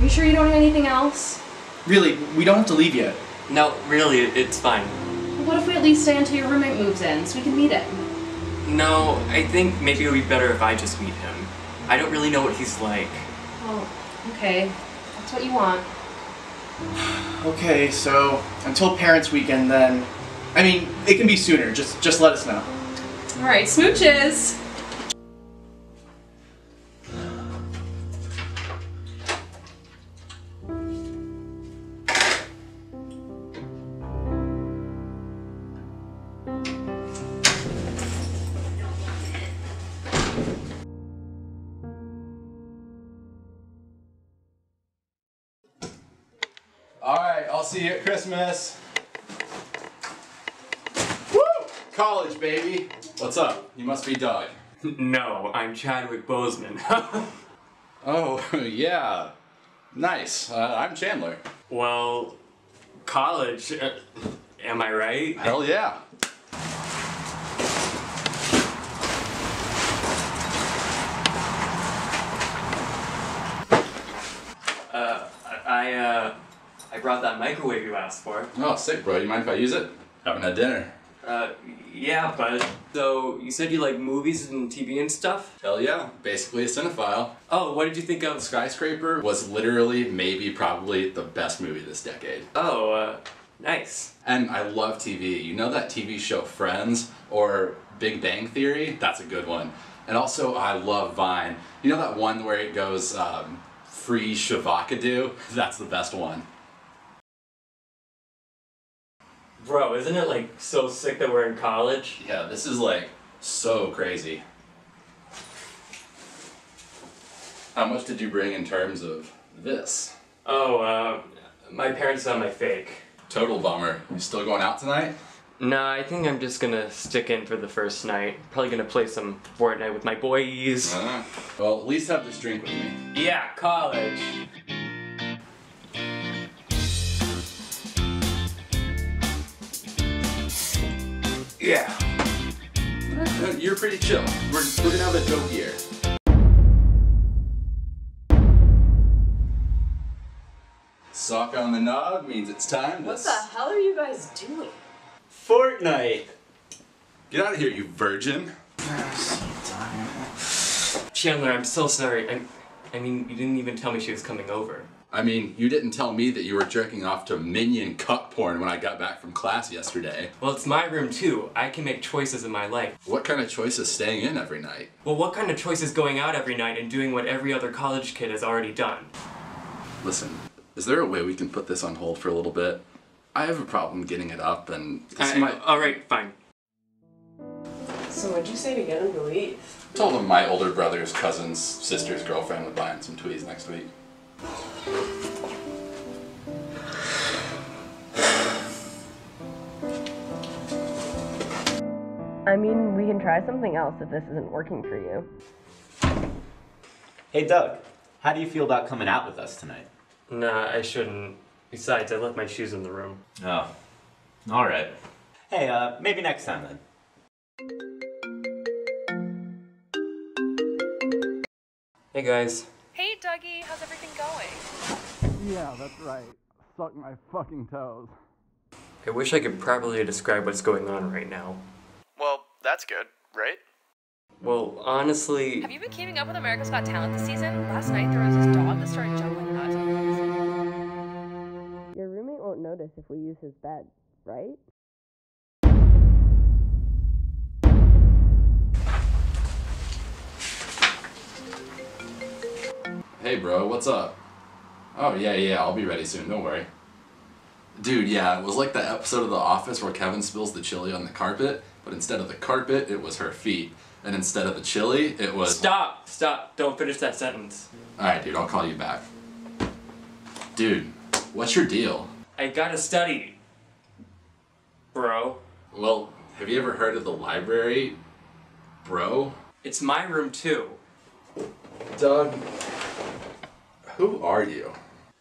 You sure you don't need anything else? Really, we don't have to leave yet. No, really, it's fine. What if we at least stay until your roommate moves in so we can meet him? No, I think maybe it would be better if I just meet him. I don't really know what he's like. Oh, okay. That's what you want. Okay, so until parents' weekend, then. I mean, it can be sooner. Just, just let us know. Alright, smooches! All right, I'll see you at Christmas. Woo! College, baby. What's up? You must be Doug. No, I'm Chadwick Boseman. Oh, yeah. Nice. Uh, I'm Chandler. well, college. Uh, am I right? Hell yeah. Uh, I, uh, I brought that microwave you asked for. Oh, sick, bro. You mind if I use it? Haven't had dinner. Uh, yeah, but. So, you said you like movies and TV and stuff? Hell yeah. Basically a cinephile. Oh, what did you think of. Skyscraper was literally, maybe, probably the best movie this decade. Oh, uh, nice. And I love TV. You know that TV show Friends or Big Bang Theory? That's a good one. And also, I love Vine. You know that one where it goes um, free Shavakadu? That's the best one. Bro, isn't it like so sick that we're in college? Yeah, this is like so crazy. How much did you bring in terms of this? Oh, uh, my parents found my fake. Total bummer. You still going out tonight? Nah, I think I'm just gonna stick in for the first night. Probably gonna play some Fortnite with my boys. Uh, well, at least have this drink with me. Yeah, college. Yeah. You're pretty chill. We're, we're gonna have a dope year. Sock on the knob means it's time to What the hell are you guys doing? Fortnite. Get out of here, you virgin. Chandler, I'm so sorry. I, I mean, you didn't even tell me she was coming over. I mean, you didn't tell me that you were jerking off to minion cuck porn when I got back from class yesterday. Well, it's my room too. I can make choices in my life. What kind of choice is staying in every night? Well, what kind of choice is going out every night and doing what every other college kid has already done? Listen, is there a way we can put this on hold for a little bit? I have a problem getting it up, and this I- might. Alright, fine. So what'd you say to get him to leave? told him my older brother's cousin's sister's girlfriend would buy him some tweeds next week. I mean, we can try something else if this isn't working for you. Hey Doug, how do you feel about coming out with us tonight? Nah, I shouldn't. Besides, I left my shoes in the room. Oh, all right. Hey, uh, maybe next time then. Hey guys. Hey, Dougie, how's everything going? Yeah, that's right. Suck my fucking toes. I wish I could properly describe what's going on right now. Well, that's good, right? Well, honestly, Have you been keeping up with America's Got Talent this season? Last night there was this dog that started jumping nuts. Your roommate won't notice if we use his bed, right? Hey, bro, what's up? Oh, yeah, yeah, I'll be ready soon, don't worry. Dude, yeah, it was like that episode of The Office where Kevin spills the chili on the carpet, but instead of the carpet, it was her feet. And instead of the chili, it was. stop! Stop! Don't finish that sentence. Alright, dude, I'll call you back. Dude, what's your deal? I gotta study. Bro. Well, have you ever heard of the library, bro? It's my room too. Doug, who are you?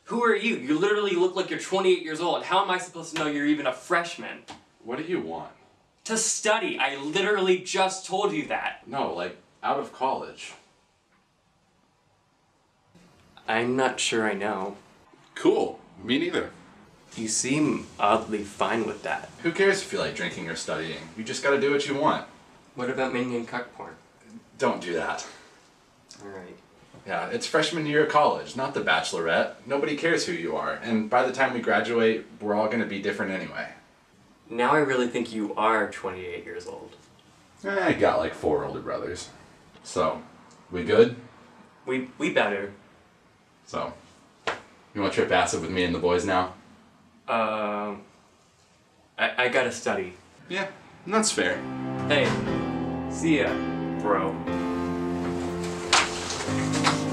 Who are you? You literally look like you're 28 years old. How am I supposed to know you're even a freshman? What do you want? To study. I literally just told you that. No, like, out of college. I'm not sure I know. Cool. Me neither. You seem oddly fine with that. Who cares if you like drinking or studying? You just gotta do what you want. What about minion cuck porn? Don't do that. Alright. Yeah, it's freshman year of college, not the bachelorette. Nobody cares who you are, and by the time we graduate, we're all gonna be different anyway. Now I really think you are 28 years old. Eh, I got like four older brothers. So, we good? We we better. So, you want to trip acid with me and the boys now? Um. I I gotta study. Yeah, that's fair. Hey, see ya, bro. Thank you.